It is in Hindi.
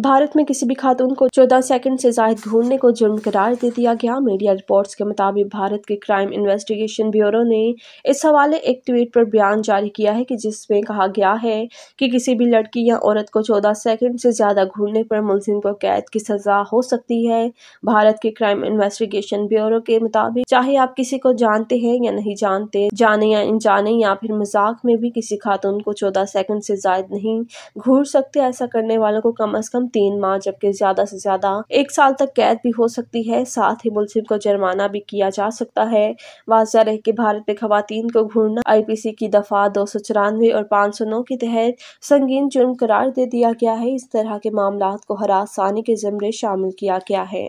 भारत में किसी भी खातून को 14 सेकंड से जायद घूमने को जुर्म करार दे दिया गया। मीडिया रिपोर्ट्स के मुताबिक भारत के क्राइम इन्वेस्टिगेशन ब्यूरो ने इस हवाले एक ट्वीट पर बयान जारी किया है कि जिसमें कहा गया है कि किसी भी लड़की या औरत को 14 सेकंड से ज़्यादा घूमने पर मुलजिम को कैद की सज़ा हो सकती है। भारत के क्राइम इन्वेस्टिगेशन ब्यूरो के मुताबिक, चाहे आप किसी को जानते हैं या नहीं जानते, जाने या अनजाने या फिर मज़ाक में भी किसी खातून को चौदह सेकंड से जायद नहीं घूर सकते, ऐसा करने वालों को कम अज कम तीन माह, जबकि ज़्यादा से ज़्यादा एक साल तक कैद भी हो सकती है। साथ ही मुलजिम को जुर्माना भी किया जा सकता है। वाजा रहे की भारत में खातन को घूरना आईपीसी की दफ़ा दो सौ चौरानवे और पाँच सौ नौ के तहत संगीन जुर्म करार दे दिया गया है। इस तरह के मामला को हरासानी के जमरे शामिल किया गया है।